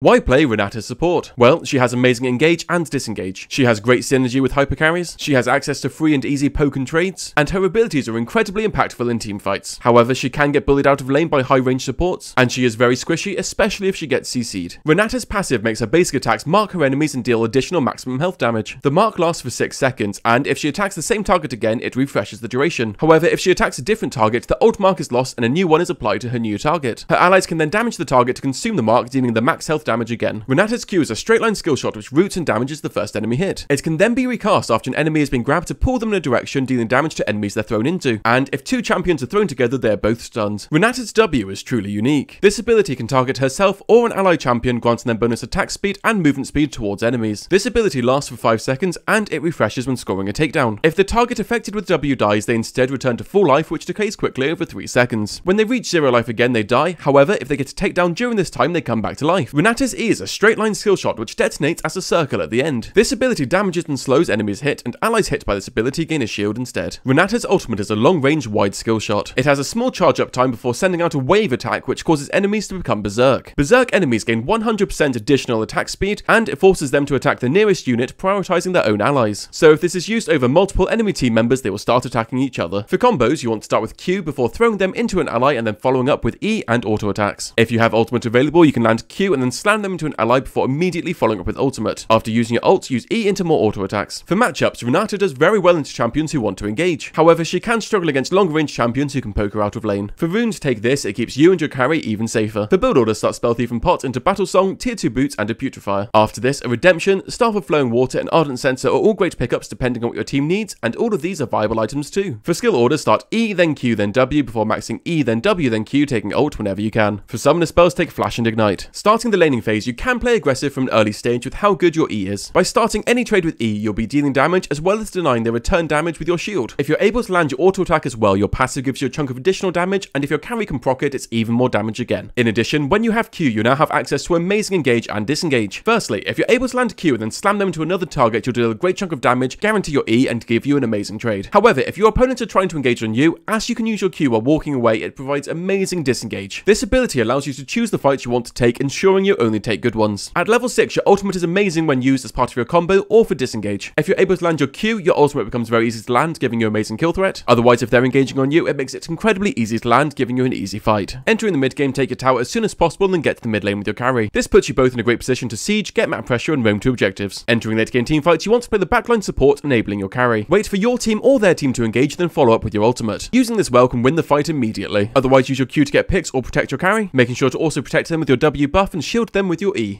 Why play Renata's support? Well, she has amazing engage and disengage. She has great synergy with hyper carries. She has access to free and easy poke and trades, and her abilities are incredibly impactful in team fights. However, she can get bullied out of lane by high range supports, and she is very squishy, especially if she gets CC'd. Renata's passive makes her basic attacks mark her enemies and deal additional maximum health damage. The mark lasts for 6 seconds, and if she attacks the same target again, it refreshes the duration. However, if she attacks a different target, the old mark is lost and a new one is applied to her new target. Her allies can then damage the target to consume the mark, dealing the max health damage again. Renata's Q is a straight line skill shot which roots and damages the first enemy hit. It can then be recast after an enemy has been grabbed to pull them in a direction, dealing damage to enemies they're thrown into. And if two champions are thrown together, they're both stunned. Renata's W is truly unique. This ability can target herself or an ally champion, granting them bonus attack speed and movement speed towards enemies. This ability lasts for 5 seconds and it refreshes when scoring a takedown. If the target affected with W dies, they instead return to full life, which decays quickly over 3 seconds. When they reach zero life again, they die. However, if they get a takedown during this time, they come back to life. Renata's E is a straight line skill shot which detonates as a circle at the end. This ability damages and slows enemies hit, and allies hit by this ability gain a shield instead. Renata's ultimate is a long range wide skill shot. It has a small charge up time before sending out a wave attack which causes enemies to become berserk. Berserk enemies gain 100% additional attack speed, and it forces them to attack the nearest unit, prioritizing their own allies. So if this is used over multiple enemy team members, they will start attacking each other. For combos, you want to start with Q before throwing them into an ally and then following up with E and auto attacks. If you have ultimate available, you can land Q and then slam them into an ally before immediately following up with ultimate. After using your ult, use E into more auto attacks. For matchups, Renata does very well into champions who want to engage. However, she can struggle against long range champions who can poke her out of lane. For runes, take this, it keeps you and your carry even safer. For build order, start Spell Thief and Pot into Battle Song, Tier 2 Boots, and a Putrifier. After this, a Redemption, Staff of Flowing Water, and Ardent Censer are all great pickups depending on what your team needs, and all of these are viable items too. For skill order, start E, then Q, then W before maxing E, then W, then Q, taking ult whenever you can. For summoner spells, take Flash and Ignite. Starting the laning phase, you can play aggressive from an early stage with how good your E is. By starting any trade with E, you'll be dealing damage as well as denying their return damage with your shield. If you're able to land your auto attack as well, your passive gives you a chunk of additional damage, and if your carry can proc it, it's even more damage again. In addition, when you have Q, you now have access to amazing engage and disengage. Firstly, if you're able to land Q and then slam them into another target, you'll deal a great chunk of damage, guarantee your E, and give you an amazing trade. However, if your opponents are trying to engage on you, as you can use your Q while walking away, it provides amazing disengage. This ability allows you to choose the fights you want to take, ensuring you only take good ones. At level 6, your ultimate is amazing when used as part of your combo or for disengage. If you're able to land your Q, your ultimate becomes very easy to land, giving you amazing kill threat. Otherwise, if they're engaging on you, it makes it incredibly easy to land, giving you an easy fight. Entering the mid game, take your tower as soon as possible and get to the mid lane with your carry. This puts you both in a great position to siege, get map pressure, and roam to objectives. Entering late game team fights, you want to play the backline support, enabling your carry. Wait for your team or their team to engage, then follow up with your ultimate. Using this well can win the fight immediately. Otherwise, use your Q to get picks or protect your carry, making sure to also protect them with your W buff and shield them with your E.